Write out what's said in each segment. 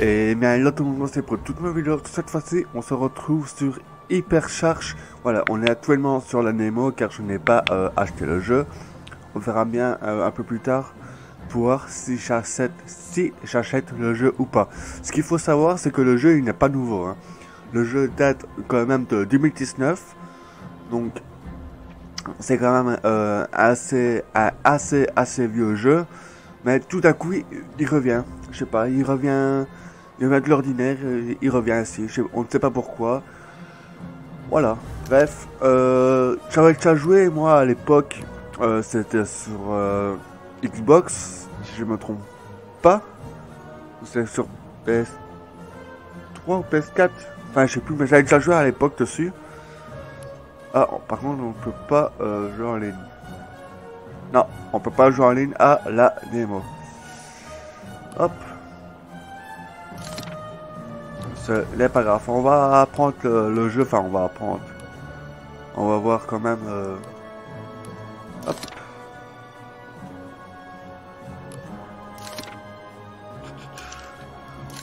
Et bien là tout monde c'est pour toute ma vidéo. Cette fois-ci on se retrouve sur Hypercharge. Voilà, on est actuellement sur la Nemo car je n'ai pas euh, acheté le jeu. On verra bien euh, un peu plus tard pour voir si j'achète si j'achète le jeu ou pas. Ce qu'il faut savoir c'est que le jeu il n'est pas nouveau. hein. Le jeu date quand même de 2019. Donc c'est quand même euh, assez, a- assez, assez vieux jeu. Mais tout à coup, il, revient. Je sais pas, il revient, il revient de l'ordinaire, euh, il revient sais- on ne sait pas pourquoi. Voilà. Bref, euh, j'avais déjà joué, moi, à l'époque. euh, C'était sur euh, Xbox, si je me trompe pas. C'est sur PS3 ou PS4. Enfin, je sais plus, mais j'avais déjà joué à l'époque dessus. Ah, par contre, on peut pas euh, jouer en ligne. Non, on peut pas jouer en ligne à la démo. Hop. Ce n'est pas grave. On va apprendre le, le jeu. Enfin, on va apprendre. On va voir quand même. euh, Hop.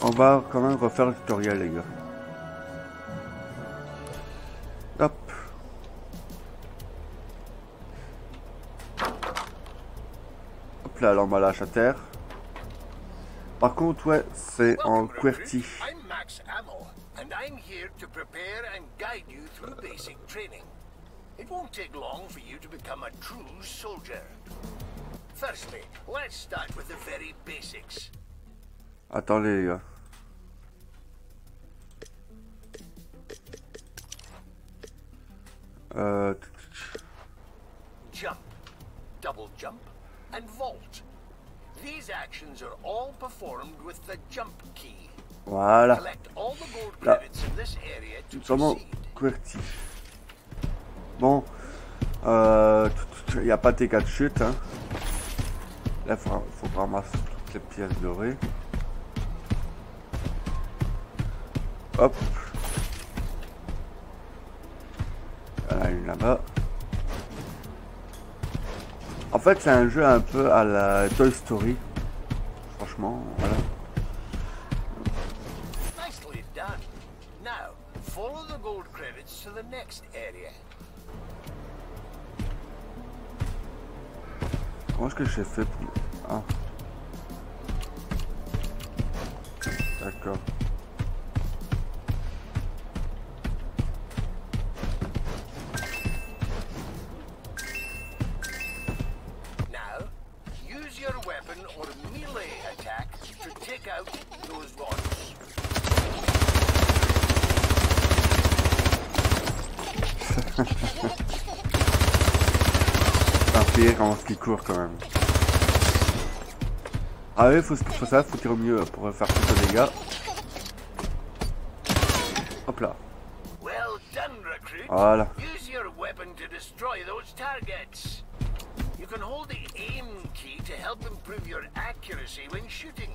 On va quand même refaire le tutoriel, les gars. Là, l'emballage à terre. Par contre, ouais, c'est en QWERTY. and I'm here to prepare and guide you through basic training. It won't take long for you to become a true soldier. Firstly, let's start with the very basics. Attendez, les gars. Euh, Jump, double jump, and vault. These actions are all performed with the jump key. voilà. Collect all the gold Là. QWERTY. Bon. Euh, il n'y a pas de dégâts de chute, hein. Là, il faut, faut ramasser toutes les pièces dorées. Hop. Voilà, une là-bas. En fait, c'est un jeu un peu à la Toy Story. Franchement, voilà. Comment est-ce que j'ai fait pour... Ah. D'accord. Court quand même. Ah oui, faut, faut ça, faut tirer au mieux pour faire plus de dégâts. Hop là. Voilà. Use your weapon to destroy those targets. You can hold the aim key to help improve your accuracy when shooting.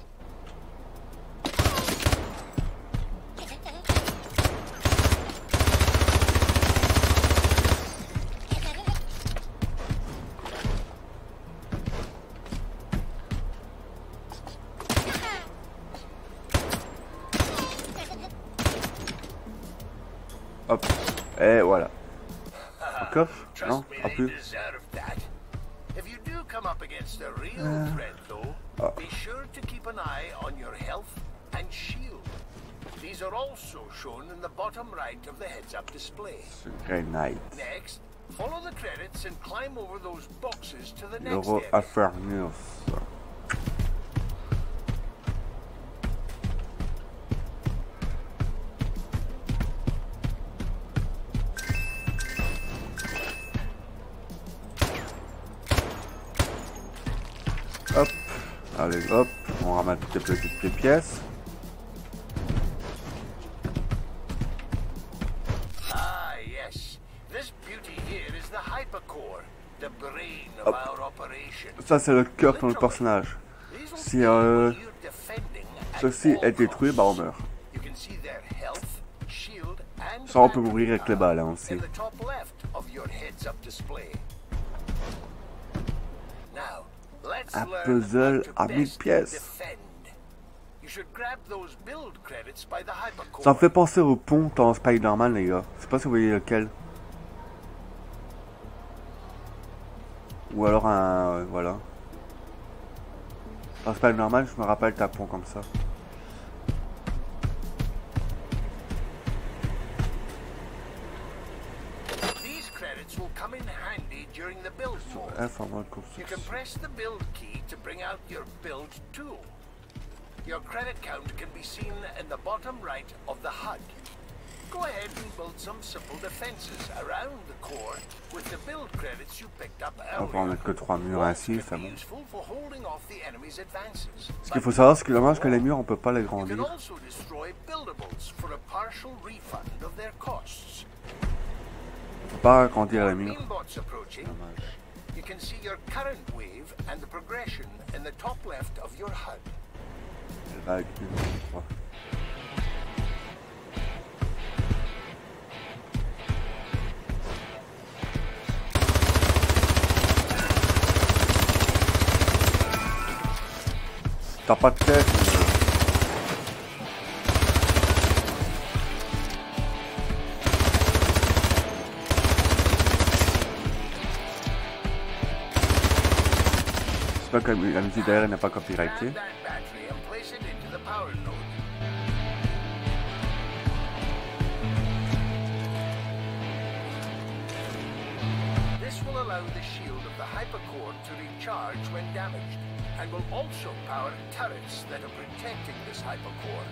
To keep an eye on your health and shield. These are also shown in the bottom right of the heads-up display. Grenade. Next, follow the credits and climb over those boxes to the next area. Ah, yes. This beauty here is the hypercore, the brain of our operation. Ça, c'est le cœur de notre personnage. Si euh, ceci est détruit, bah on meurt. Ça, on peut mourir avec les balles, hein, aussi. Un puzzle à 1000 best pièces. Ça me fait penser au pont dans Spider-Man, les gars. Je sais pas si vous voyez lequel. Ou alors un... euh, voilà. Dans Spider-Man, je me rappelle d'un pont comme ça. F You can construction. press the build key to bring out your build tool. Your credit count can be seen in the bottom right of the HUD. Go ahead and build some simple defenses around the core with the build credits you picked up On va en earlier. mettre que 3 murs ainsi, ça. Ce qu'il faut savoir, c'est que dommage que les murs, on peut pas les grandir. also destroy buildables for a partial refund of their costs. On peut pas agrandir les murs. Dommage. You can see your current wave and the progression in the top left of your HUD. Vague 1, 3. T'as pas de tête pas comme la musique derrière n'est pas copyrightée. Allow the shield of the hypercore to recharge when damaged, and will also power turrets that are protecting this hypercore.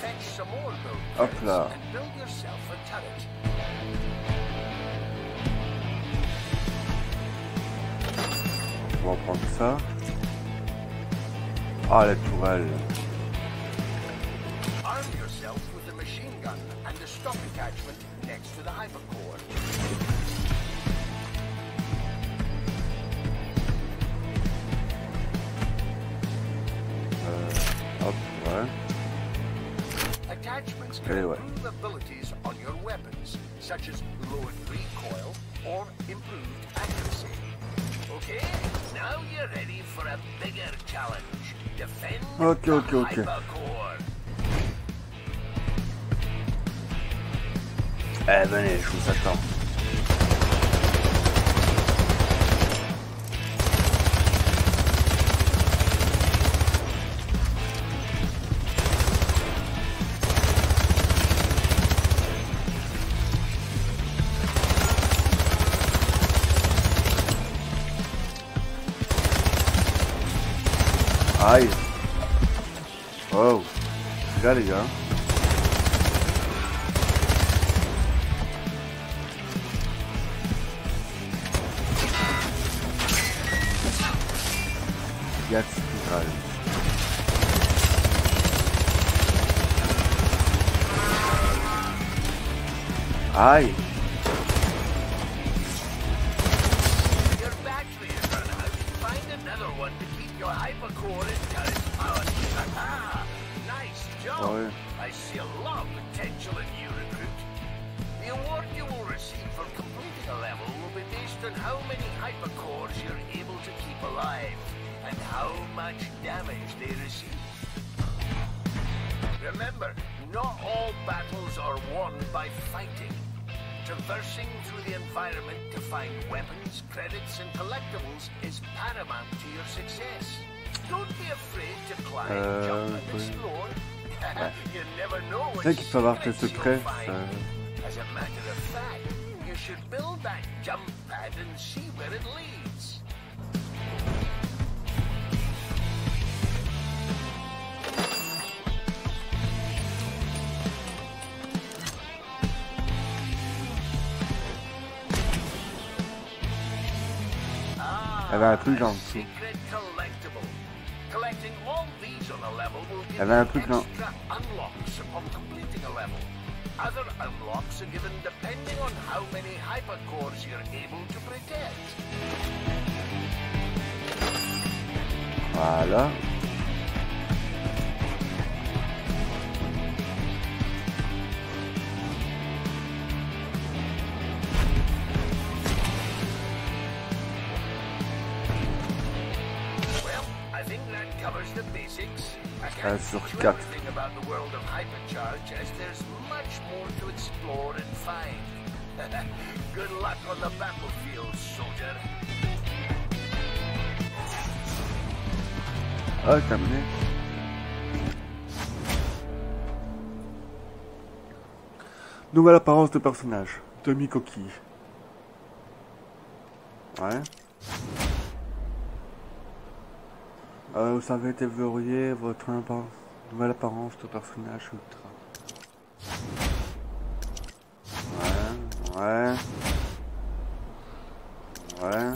Fetch some more build Hop and build yourself a turret. On va prendre ça. Ah, la tourelle. Stock attachment next to the hypercore. Uh, Attachments can Anyway. improve abilities on your weapons, such as lowered recoil or improved accuracy. Okay, now you're ready for a bigger challenge. Defend Okay, the okay, okay. hypercore. Eh, venez, je vous attends. Aïe. Oh. Là, les gars. jetzt knallt. Ei. Jump pad and see where it leads. Il y avait un truc en. Il y avait un truc dans- extra 1 sur 4. Nouvelle apparence de personnage. Demi-coquille. Ouais. Euh, vous savez déverrouiller votre nouvelle apparence de personnage ultra. Ouais, ouais. Ouais.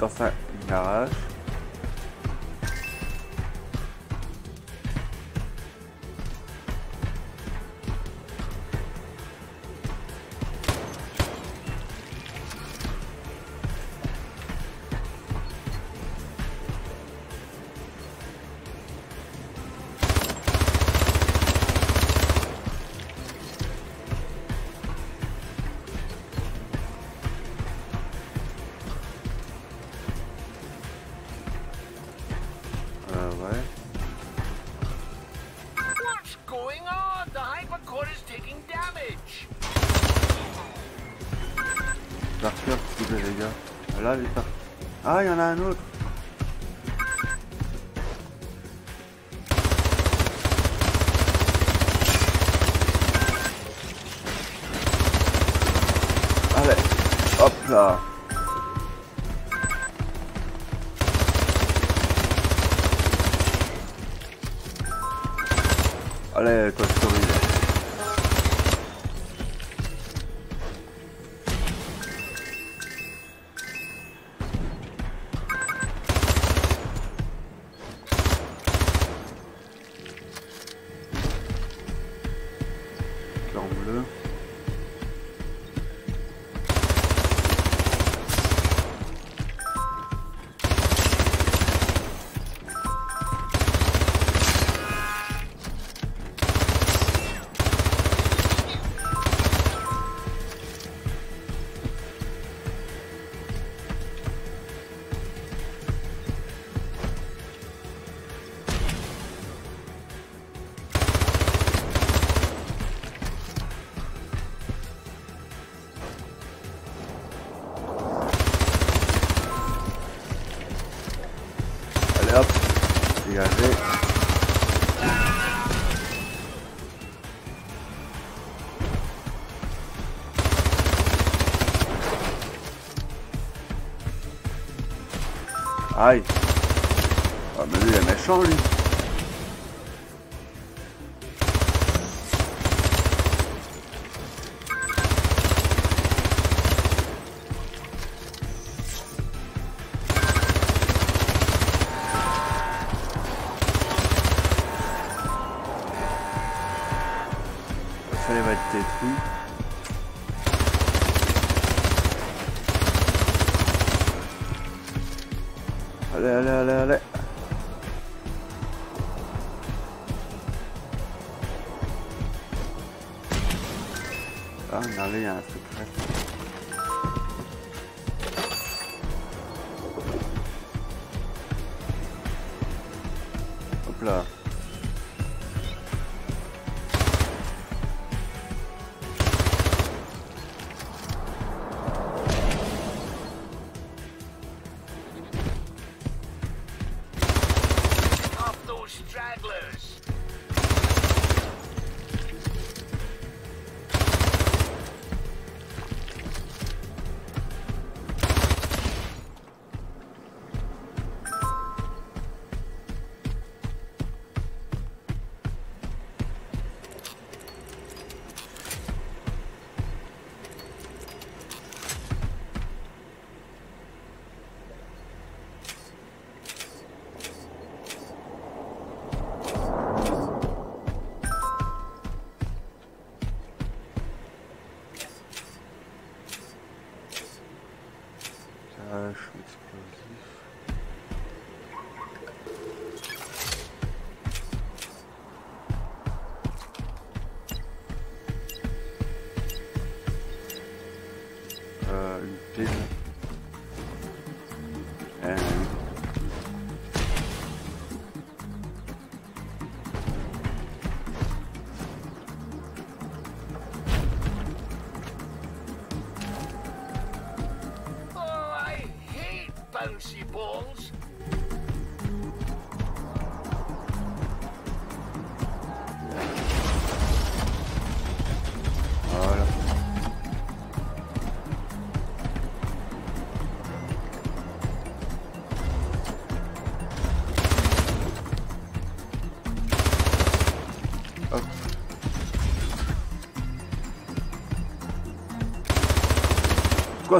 On est dans Ah, il y en a un autre. Aïe. Ah mais lui il est méchant lui. Ah, mais allez, il y a un secret. Hop là.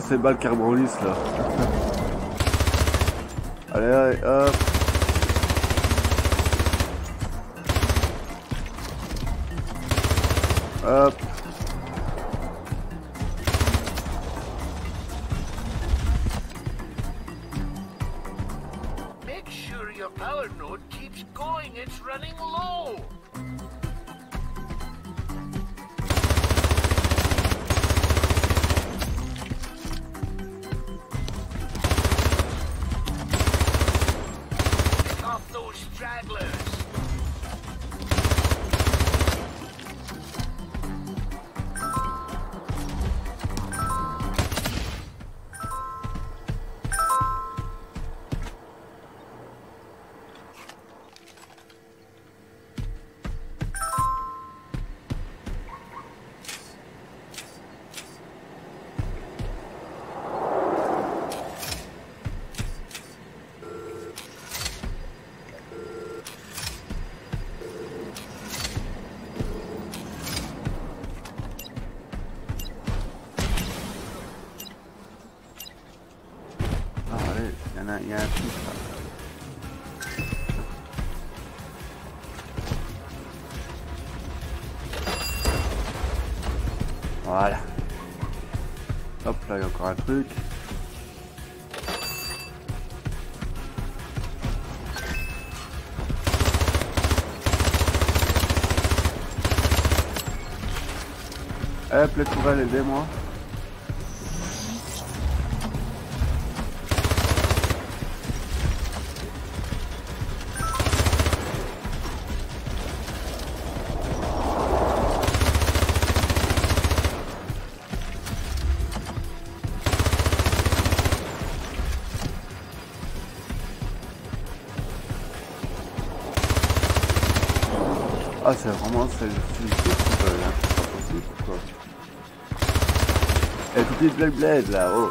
Quoi ces balles là Allez, allez, hop. Hop. Y a un. Voilà. Hop, là, il y a encore un truc. Hop, les tourelles, aidez-moi. Ah, c'est vraiment veulent, hein. C'est pas possible, quoi. Et petite Black Blade, là, oh.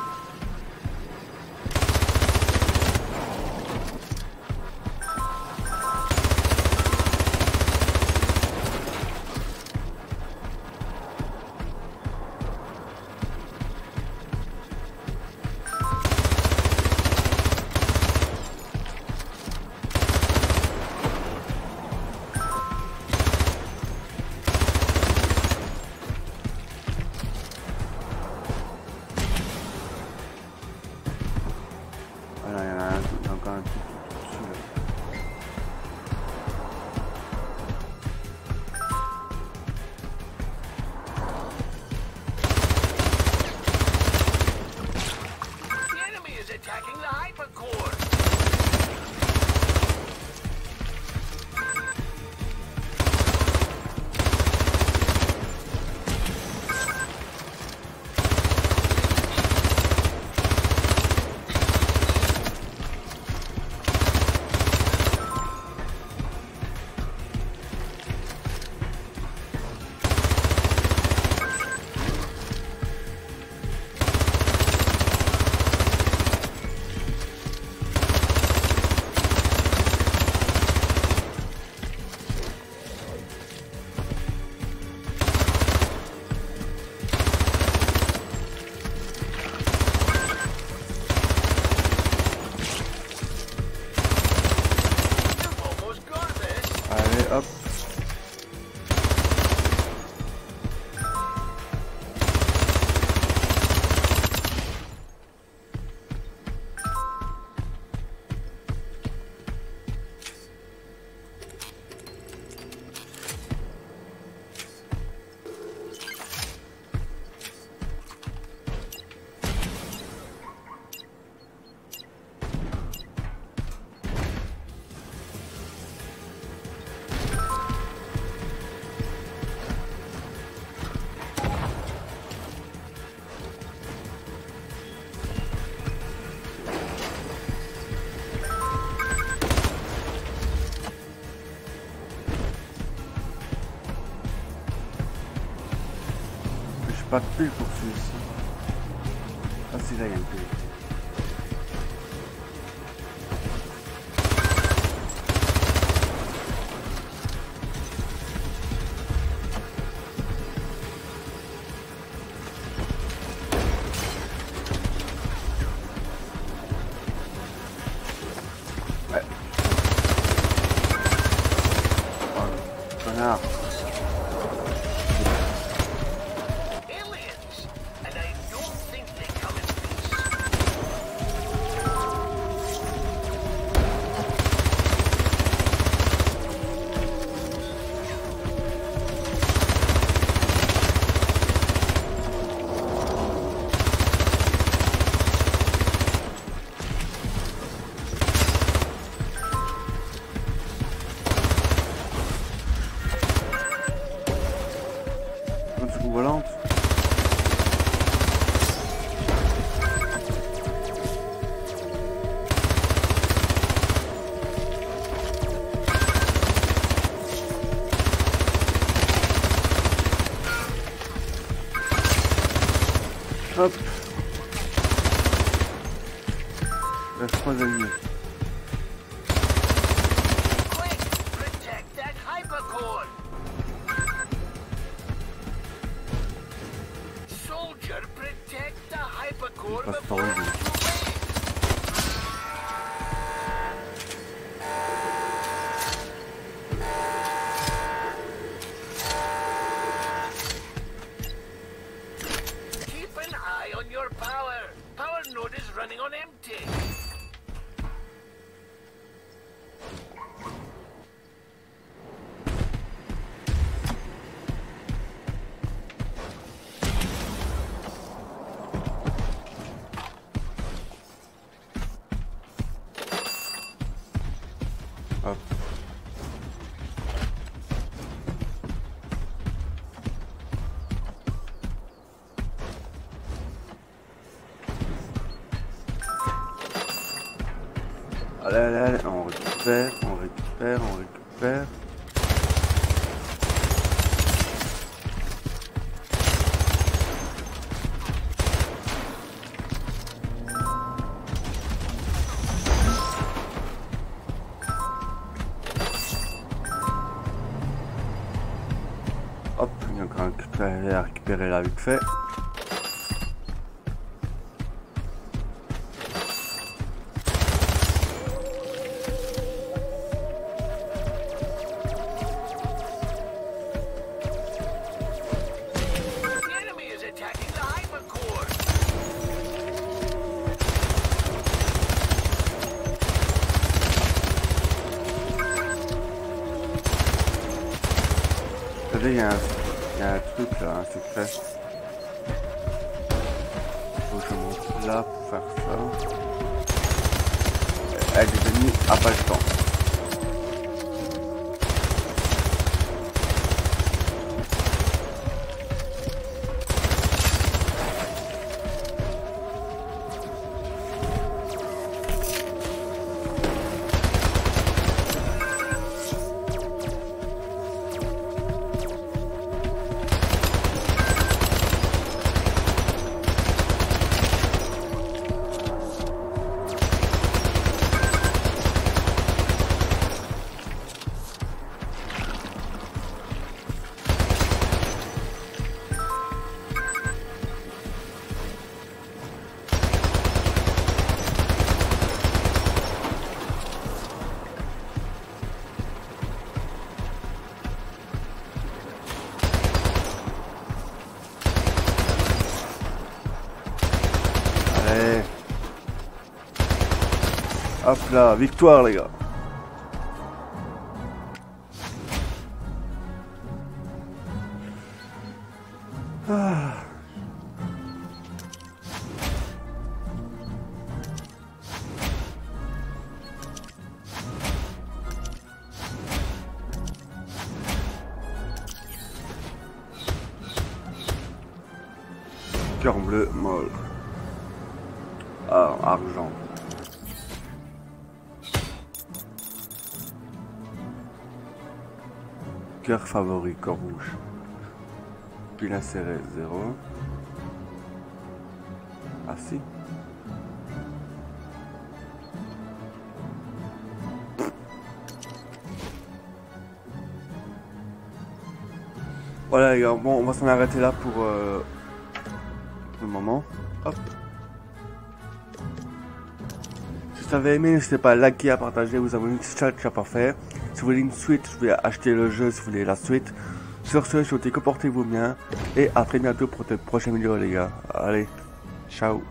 up. pas de pull pour celui-ci. Ah si là il y a une pull. récupérer là vite fait. faire ça. Elle est devenue à pas le temps. Hop là, victoire les gars. favori corps rouge. Puis la serrée 0. Assis. Voilà les gars, bon on va s'en arrêter là euh, pour, le moment. Hop. Si vous avez aimé, n'hésitez pas à liker, à partager, vous abonner, c'est déjà parfait. Si vous voulez une suite, je vais acheter le jeu si vous voulez la suite. Sur ce, je vous dis que portez-vous bien et à très bientôt pour de prochaines vidéos les gars. Allez, ciao.